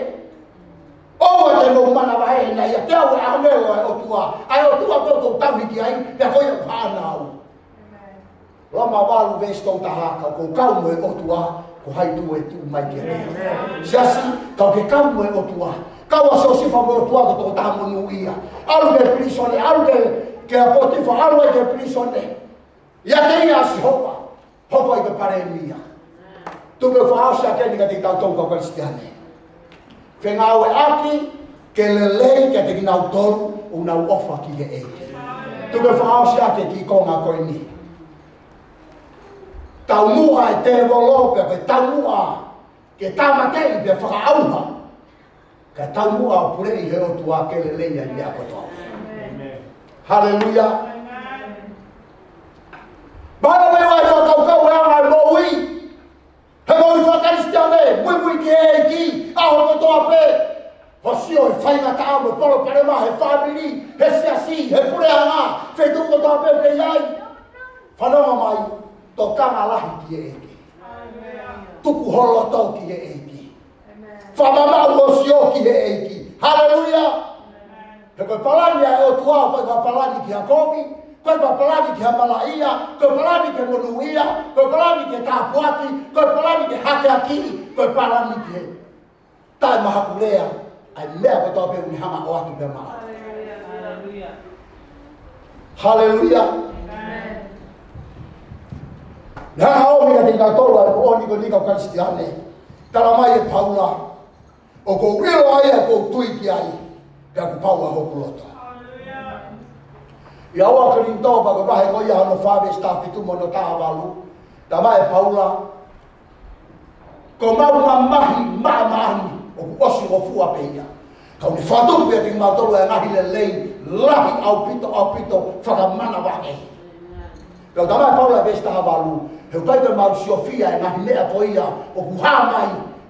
Oua te mo mana wahe ina ia. Te au aneo ai otua. Ai otua koko kou tauhiki ai. Pea koe au hānau. Lama walu vestou tahaka. Kou kau mo e otua. Ko hai e tu mai kia. Siasi, kau ke kau mo e otua. Kau aso si fa mo tua ko ta mo nu ia. Alu de prisone, alu de ke a poti fa alu de prisone. Ya te ia si hopa. Hopa i te pare mia. Tu me fa asa ke ni ka te tau ko kristiane. Fe nga o aki ke le le ke te ginau tolu o na ofa ki le eke. Tu me fa asa ke ki ko nga koi ni. Tau mua e te volope, tau mua ke tamatei te whakaauha. Tau mua ka tamu a pure i heo tu a kele leia i a koto au. Hallelujah. Bara mai wai fa tau kau rea ngai mo ui. He mo ui fa a me, mui mui ki e ki, a ho koto a pe. Ho si oi fai na ta amu, polo pare ma, he family, he si a si, he pure a ngā, fe tu koto a pe pe iai. Whanau mai, to kanga lahi ki e ki. Tuku holo tau ki e ki. whamamauosioki he eiki. Hallelujah! Koe papalani ai o tua, koe papalani ki Jakobi, koe papalani ki Hamalaia, koe papalani ki Monuia, koe papalani ki Tāpuati, koe papalani ki Hakeakiri, koe papalani ki he. mahakulea, ai mea koe tau ni hama o atu pe maa. Hallelujah. Hallelujah. Nā haomi a te kaitola, o niko niko kalisti ane. Tala mai e paula. Hallelujah. o ko wilo ai a ko tui ki ai ka ku paua ho kulota ia wa ko rin toba ko bahe ko ia no fabe sta ki tu mono ta avalu ta mai paula ko ma ma ma ma ma o ku osi ko fu a peia ka ni fa to ku e ia ting ma to la na hile lei lahi au pito au pito fa ka mana wa e ka ta mai paula ve sta avalu he kai te mau siofia e na hile a ko ia o ku ha mai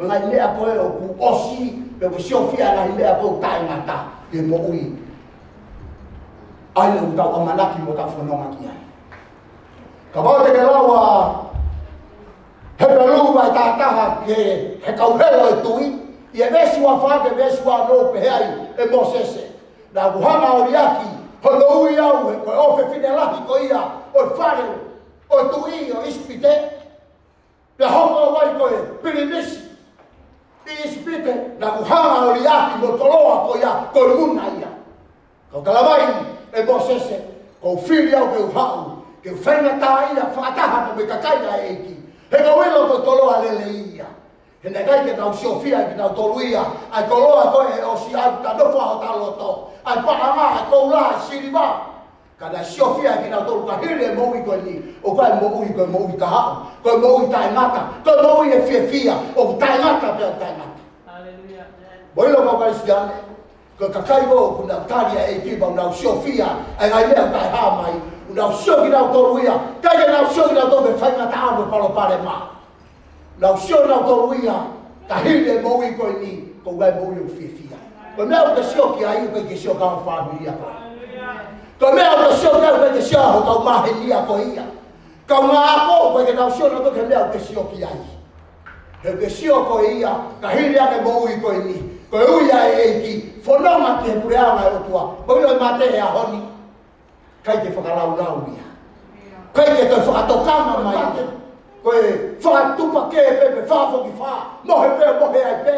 Mga ile apo e oku osi, pe ko si ofi ala ile apo utai mata, e mo ui. Ale uta o manaki mo ta fono maki ai. Kabao te ke lawa, he pelu ba ta taha ke he kau helo e tui, i e vesu a fa ke vesu a no pe hei e mo sese. Na guhama o riaki, ho lo ui au e koe ofe fine laki ko ia, o fare, o tui, o ispite, pe hongo wai koe, pili nisi, ispite na kuhanga oli aki motoloa ko ya ko luna ya ko kalabai e bosese ko fili au ke uhau ke fenga ta ia fataha ko me kakai ya eki he ka welo motoloa lele ia he na kai ke tau siofia e kina utoluia ai koloa ko e osi au ta nofa ho talo to ai paha maha ko ula siri maha kada shofia e kina to ka hele mo wi ko ni o kai mo wi ko mo wi ka ha ko mo wi ta mata ko mo wi e fi fi o ta mata pe ta mata haleluya boy lo ka ka sian ko ka kai bo ku na ta e ti ba na shofia ai ga le ta ha mai na sho ki na to ru ka ga na sho ki na to be fa na ta ba pa lo pa le ma na sho na to ru ya ka mo wi ko ni ko ga mo wi fi fi ya ko me o ka sho ki ai ko ki sho ka fa mi ya ko Tō me au te sio kau kai te sio aho kau mahe ni ako ia. Kau ngā ako kai te tau sio na toke me au te sio ki ai. Heu te sio ko ia, ka hiri ake mo ui koi ni. Koe ui ai ei ki, whanonga ki he pure ana e o tua. Koe noi mātehe a honi. Kai te whakalau lau ia. Kai te toi whakatokama mai te. Koe whakatupa ke e pepe, whafoki whā. Mohe pe, mohe ai pe.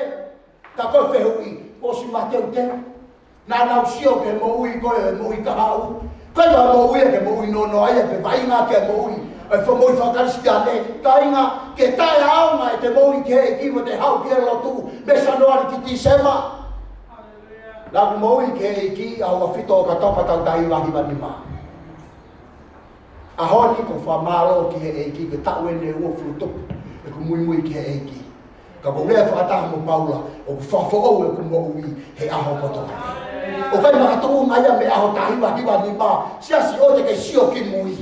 Ka koe whehu i, kosi mateu tenu na na o ke mo ui ko e mo ui ka au ka ba mo ui e ke mo ui no no ai e ke vai na ke mo ui e fo mo fa kar sia ne ke ta e au e te mo ui ke e ki mo te hau ke lo tu be sa no ki ti se ma la mo ke e ki a wa fito ka ta pa ta wa ki ba ni ma a ho ni ko fa ma lo ki e ki ke ta we ne wo e fu to e ku mo ui ke e ki ka bo le fa ta mo paula o fa fo o ku mo ui he aho ho ko o fai maka tonu mai me aho tahi wa ki wa ni ma si asi o te ke si o ki mui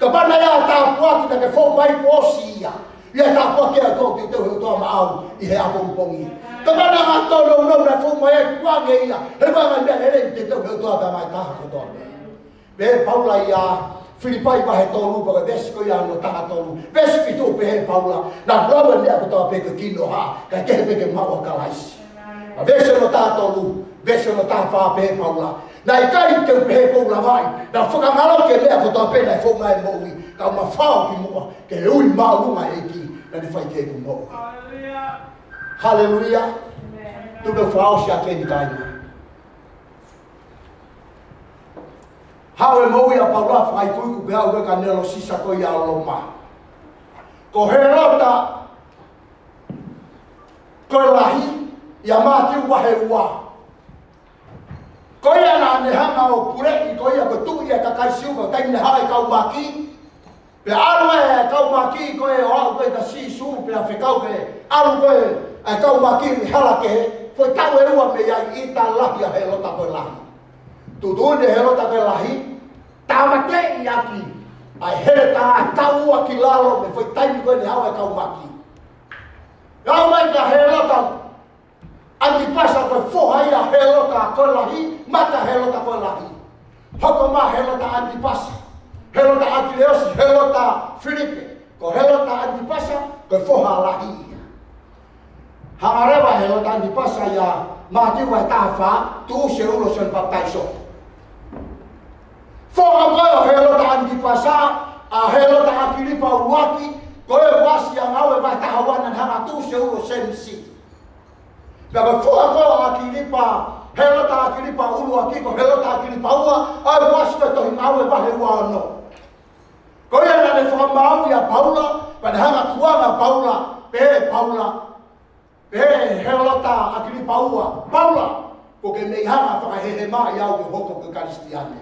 ka pa ya ta pua ki te ke fo mai po si ya ya ta pua ki a tonu ki te ho to ma au i he a pong pong i ka pa na ha tonu no na fo mai e kua ge i ya he ma ma ne le te te ho to a mai ta ho to me me paula i ya Filipai pa he tolu pa vesko ya no ta tolu vesko tu pe paula na blawa ne ko ta pe ko kino ha ka ke pe ke ma o kalais a vesko no ta tolu vese ona tafa pe paula na ikai te pe paula vai na foka malo ke lea ko tope na fo e mai mo wi ka ma fao ki mo ke ui ma lu mai eki na di fai ke ko mo haleluya tu be fao sha ke di kai Hawe mou ya paula fai kui ku bea uwe ka nelo sisa ko ya lo ma. Ko he rota, ko lahi, ya mati uwa he uwa ne hanga o pure i ko ia ko tu ia ka kai siu ka kai ne hai ka umaki pe alu e ka umaki ko e o au koe ka si su pe a fekau ke alu koe e ka umaki ni hala ke foi tau e ua me iai i ta lahi a helo ta koe lahi tu tu ne helo ta koe lahi ta mate i aki a hele ta a ka ua ki lalo me foi taimi koe ne hau e ka umaki Kau mai ka helo ka Antipasa Pasar foha fohaya helo ka koe lagi mata helo ta koe lahi. Hoko ma helo ta antipasa. Helo ta Akileosi, helo ta Filipe. Ko helo ta antipasa, koe foha lahi. Hamarewa helo ta antipasa ya mati wa tafa tu se ulo sen baptizo. Foha koe ya, helo ta antipasa, a helo ta Akilipa uaki, koe ya wasi yang awe vai tahawanan hama tu se ulo si. Pero ba fua kola a ki lipa, hela ta a ki lipa ulu a ki, ko hela ta e e a ki lipa ua, a e waspe tohi maue pahe ua anō. Ko ia nane fua mau ia paula, pa ne hanga tua na paula, pe paula, pe hela ta a ki lipa paula, porque me nei para whaka he he maa iau ke e hoko ke karistiane.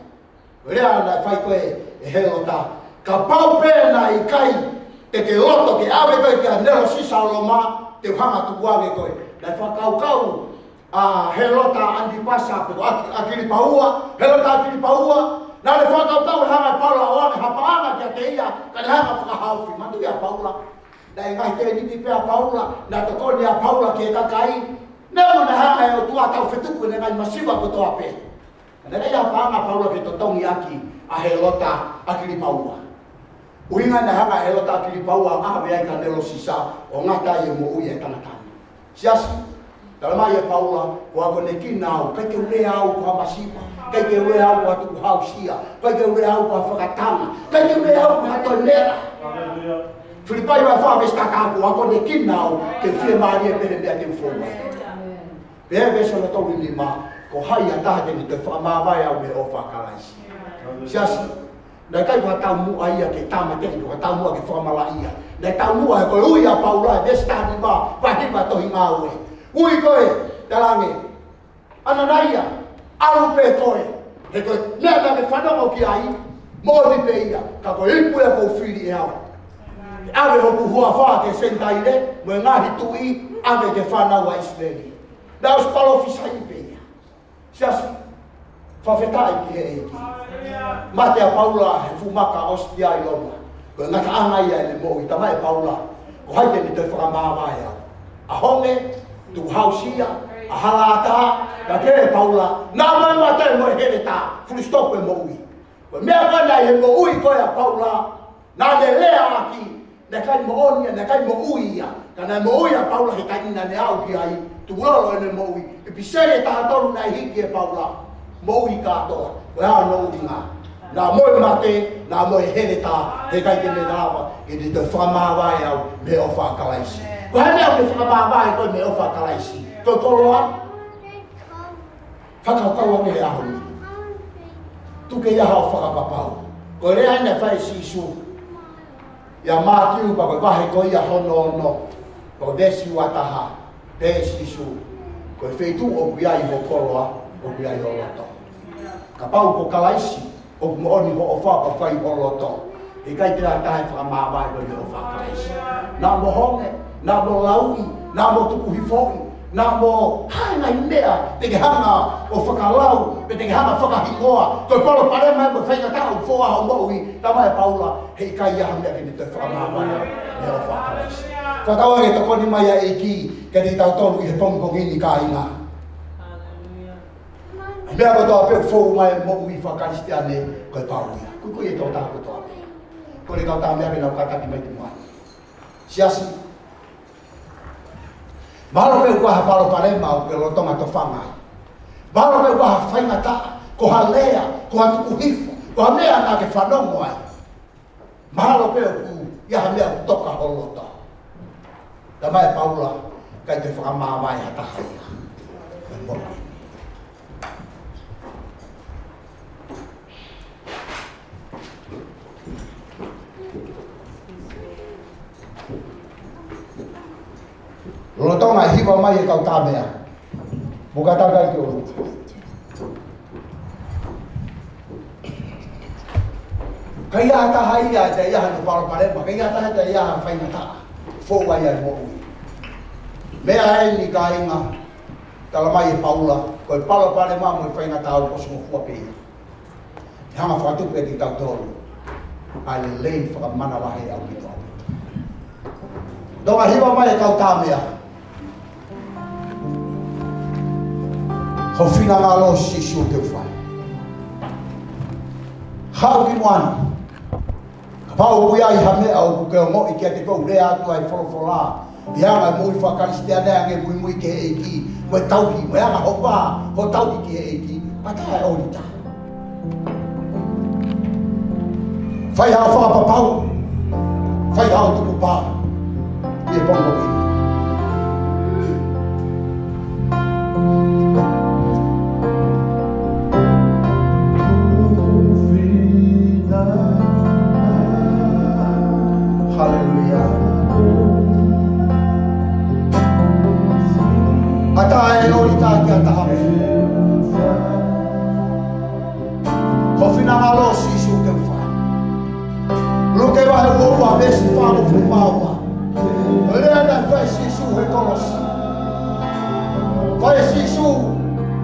Ko ia nane fai koe e hela ka pau pē na i kai, te ke loto ke awe koe ke anero sisa o lo maa, te whanga tukua ne koe. Ko le whakaukau a helota andi pasa pe aki aki paua helota aki paua na le fata tau ha na pala o ha paana ke te ia ka le ha fa ha ofi mandu ia paula na e ngai te ni pe a paula na to ko ia paula ke ka kai na mo na ha e o tu ata o fetu ko ngai masiva ko to ape na le ia paana paula ke to tong ia ki a helota aki paua Uinga na hanga helota aki paua a ha vea ka nelo sisa o ngata ye mo uye kanatana siasi dalam ayat Paula wa kone kina au kai ke ue au kua masipa kai ke ue au kua tuku hau sia kai ke ue au kua whakatanga kai ke ue au kua tonera Filipai wa fa vesta ka ko ko de kinau ke fie mari e pere de ati fuma. Pe ve na tobi ni ma ko hai ata de ni te fa ma va ya me ofa kalais. Sias na kai wa ta mu ai ke ta ma te ko ke fa ma ia. Le ta mua e koe ui a paula e des ta ni ma tohi ma ue. Ui koe, te lange, ananaia, alu koe. He koe, lea na me whanamo ki ai, mori pe ia, ka koe ipu e kou whiri e au. Awe hoku hua wha ke sentaire, mwe ngahi tui, awe ke whanau a isleri. Da os palo fisa i pe ia. Sias, fafetai ki he eki. Matea paula he fumaka ostia i oma ko na ka ana ia le mo i tama paula ko hai te te fa ma ma ia a home tu hausia a halata ka te paula na ma ma te mo e he le ta fu stop e mo ui. ko me ka na e mo ui ko ia paula na le le a ki na mo o ni na mo ui ia ka na mo ia paula he ka ina le au ki ai tu lo lo e mo ui. e pisere ta ta na hi ki e paula mo ui ka to ko ia no u ni na moi mate na moi heneta he kai ke me dawa e de fa ma vai au me o fa kalaisi ko hane au fa ma vai ko me o fa kalaisi to to loa fa ka kawa me ya hu tu ke ya ha fa ka papa ko le hane fa si su ya ma ki u ba ba he ko ya ho no no ko desi wa ta ha desi su ko fe tu o bia i ho ko loa o bia i ho la to ka pau ko kalaisi o mo oni ho o fa pa fa i oloto e kai te ata e fa ma ba do yo fa kai na mo ho na mo laui na mo tu hi fo na mo ha na i mea te ke hana o fa ka lau pe te ke hana fa ka hi oa to polo pare mai mo fa ka o fo a ho mo i ta mai paula he kai ya ha mea ke te fa ma ba e o fa kai fa ta o e to ko ni mai e ki ke te tau tolu i he pongo ngini ka ina ka Mea ko toa peo fōu mai mō ui whakariste ane koe pāuia. Kuku e tō tāko toa me. Kore tō tā mea kena kata ki mai te mwai. Siasi. Maro peo kua ha paro pare mau ke lo tonga to whanga. Maro peo kua ha whainga tā, ko ha lea, ko ha tuku hifu, ko ha mea nā ke whanongo ai. Maro peo ku, ia ha mea utoka ho lota. Tamai paula, kai te whakamāwai ha tahaia. Kai mōkia. Ono tonga hiva mai e kau tāmea. Muka tāka i kio. Kai aha taha ia te iaha no paro parepa, kai aha taha te iaha whaina taa. Fou ai ai mōui. Mea ai ni ka inga, tala mai e paula, koi palo pare mamu e whaina taa o kosongo fua pēia. Te hanga whakatupe ki tau tōru, ai le lei whakamana wahe au ki tō. Donga hiva mai e kau tāmea, Ho fina nga lo si si o teu fai. Hau ki moana. Pa o kui ai hame au kuke o moi kia te kou rea atu ai wholofola. Te anga mui whakaristi a rea nge mui mui ke e ki. Moe tauki, moe anga ho pa, ho tauki ke e ki. Pata hai ori ta. Fai hao wha pa pau. Fai hao tuku pa. Ie pongo kini. Thank you. 할렐루야 아따 에로리 따기 a 하메 confina malo si o que fa lo que vai o povo a ver se fala o mal lenda faz si reconhece faz si si o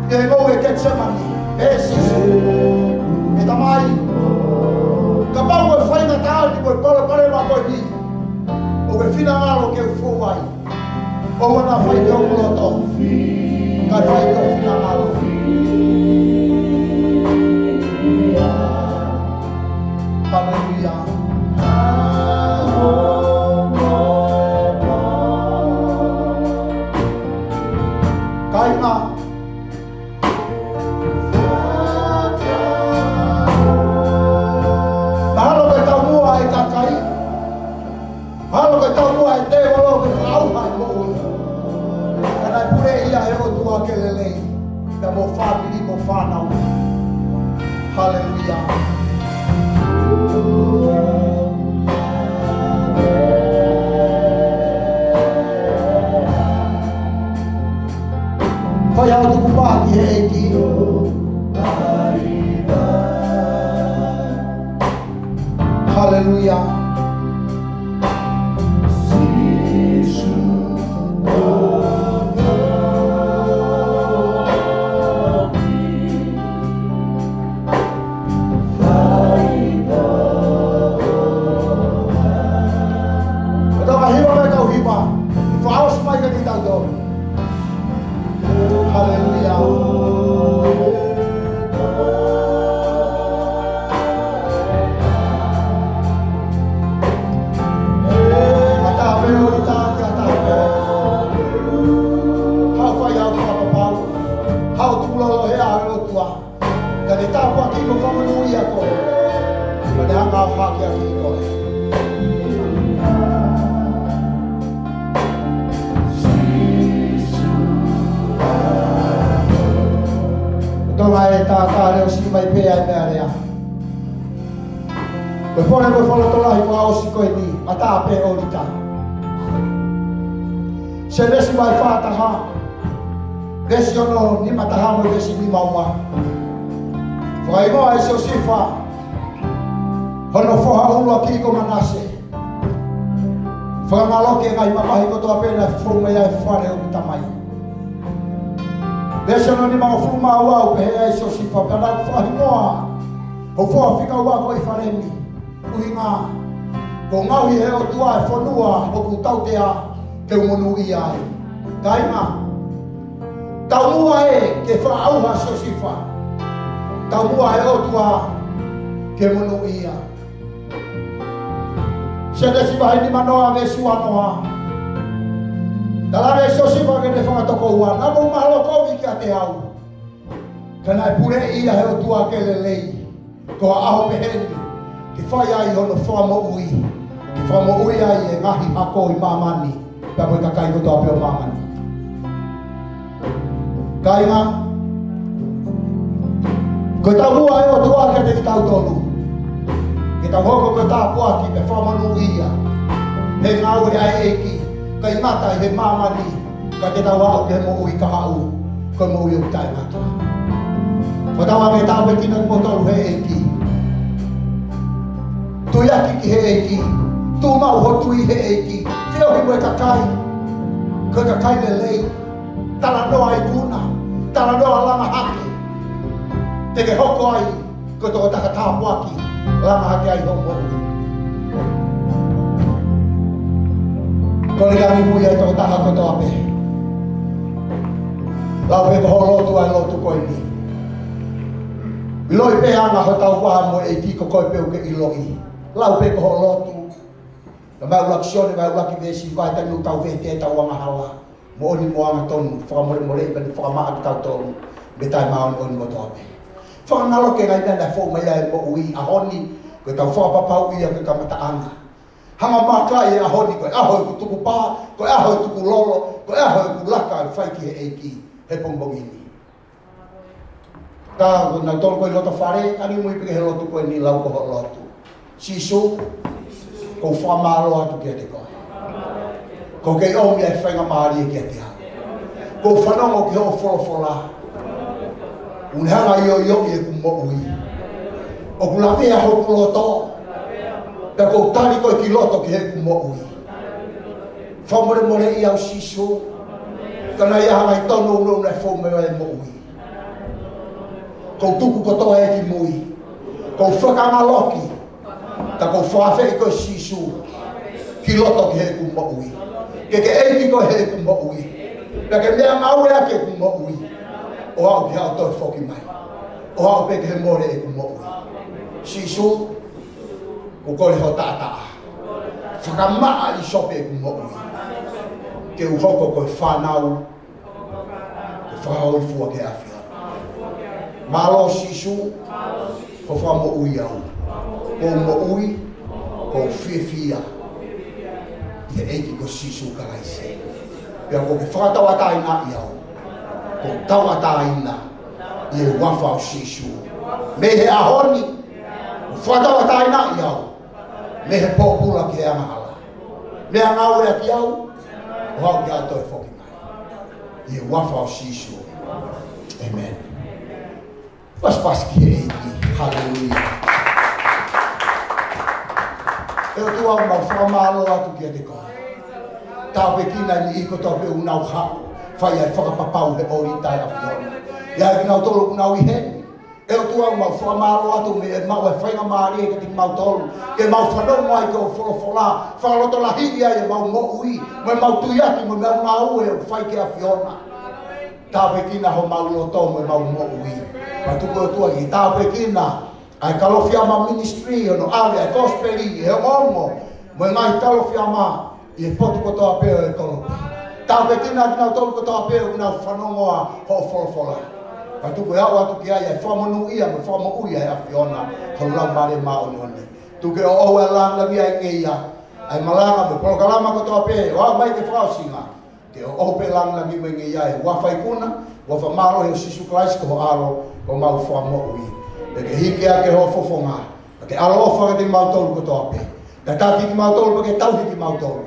que te chama esse e da mãe Kapau pau e whai na tāo ki koe pala pare ma koe ni. O ke whina ngālo ke ufu fōwai. O wana fai te o kolo tō. Kai whai te o whina ngālo. Whina mataha mo le si mi mauma. Fai mo ai e so si fa. Hono fo ha ulo ki ko manase. Fai ma lo ke ngai ma pahi ko to apena fo me ai fa le uta mai. Desa no ni ma fo ma wa o pe ai e so si fa pala fai mo. O fo fika wa ko i fa le mi. Ui ma. Ko ngau i he tua e fonua e o ku tau te a ke umonu i ai. Kaima. Kaima taumua e ke whaauha sosifa. Taumua e o tua ke munu ia. Sete si vahe ni manoa ve sua noa. Dalare sosifa ke ne whangatoko ua. Namu mahalo kovi kia te au. Kana e pure ia he o tua ke lelei. Ko a aho pehendi. Ki whai ai hono whoa mo ui. Ki whoa mo ui ai e ngahi hako i mamani. Pea mui kakai kutoa peo mamani. Mamani kainga ko ta mua e o tua ke te tau tonu ke ta hoko ko ta poa ki pe fama no ia he nga ore ai e ki kai mata he mama ni ka te tau au ke mo ui ka au ko mo ui utai mata ko ta wame ta pe kina mo tolu he e ki tu yaki ki he e ki tu mau ho tui he e ki te o hi mo e ka kai ka ka kai le lei tala noa e kuna tala noa langa hake. Te ke hoko ai, ko toko taka tāpuaki, langa hake ai hongo ui. Ko le gami mui ai toko taka koto ape. Lau pe koho lotu ai lotu koi mi. Iloi pe anga ho tau waha mo e tiko koi peu ke iloi. Lau pe koho lotu. Na mai ulakisione, mai ulakivesi, vai tani utau vete e tau wangahala. Lau pe koho lotu mo ni mo ang ton fa mo mo le ben fa ma ta ton be ta ma on on mo to be fa na lo ke ga da fo ma ya mo wi a honi ko ta fo pa pa wi ya ko ta mata ang ha ma ma ka ya honi ko a ho ku tu pa ko a ho tu ku lolo ko a ho ku la ka fa e ki e ki he pom bo ni ta ko na ton ko lo ta fa re ani mo pe ke lo tu ko ni la ko lo tu si so ko fa ma lo tu ke te ko ko ke o mi fa e nga mari ke te ha ko fa no ke o fo fo la un ha ga yo yo ke ku mo ui o ku la ve ha ho ko to ta e e ko ta ri ko ki lo to ke ku mo ui fa mo re mo re ya shi so ka na ya ha mai to no no na fo me wa mo ui ko tu ku ko to ha ki mo ui ko fa ka ma lo ki ta ko fa fe ko shi so ki lo to ke ku mo ui ke ke e ki ko he ku mo ui ke ke mea mau ea ke ku mo ui o au pia o toi foki mai o au pe ke he more e ku mo ui si su ku kore ho ta ta whaka maa i sope e ku mo ui ke u hoko koe whanau ke whahau i fua ke awhia malo si su ko whamo ui au ko mo ui ko fifia ko te eiki ko sisu kalaise. Pea ko ke whātau ataina iau. Ko tau ataina i e wafau sisu. Mehe ahoni. Ko whātau ataina iau. Mehe pōpula ke amahala. Mea ngāure ati au. O hau kia atoe whoki mai. I e wafau sisu. Amen. Amen. Let's pass Hallelujah. Te tu au mau fa malo atu ki te kai. Ta pe kina ni iko ta pe una u ha. Fa ia fa ka papa u le ori ta la fa. Ia ki na tolo una u he. E tu au mau fa malo atu me ma u fa na mari e, e ki mau tolo. Ke mau fa no mai ko fo fo la. Fa lo to la hi ia e mau mo u i. Me mau tu ia ki me mau e fa ki a fiona. Ta pe kina ho mau lo to e mau mo u i. tu ko tua ai ta pe kina. Ta pe kina ai kalo fia ma ministry o no ave a gospel i he omo mo ngai kalo fia ma i poto ko to ape o kalo ta ve tina na to ko to ape una fanongo a ho fo fo la ka tu ko yawa tu kia ya fo mo nu ia mo fo mo u ya fiona ko la ma le ma o no ne tu ke o e e o la la via ke ia ai malanga mo pro kalama ko to ape wa mai te fausima. te o pe la la mi mo ngai ya wa fai kuna wa fa malo he sisu klaisko ko aro, o mau fo mo u Da ke hiki a ke hofo fonga. Da ke alo fo ke mau tolu ko tope. Da ta ki mau tolu ke tau ki mau tolu.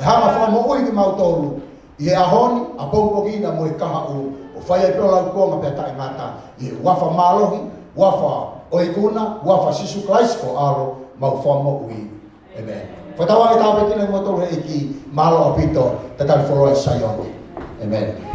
Ha ma fo mo ui ki mau tolu. Ye a hon a pou poki na mo ka o. O fa ye pro la ko ma pe ta e i mata. Ye wa fa ma lo hi, wa fa o i kuna, wa fa sisu klais ko alo ma fo mo ui. Amen. Fa ta wa ta pe ki na mo tolu e ki ma lo pito. Ta ta fo ro sa yo. Amen. Amen.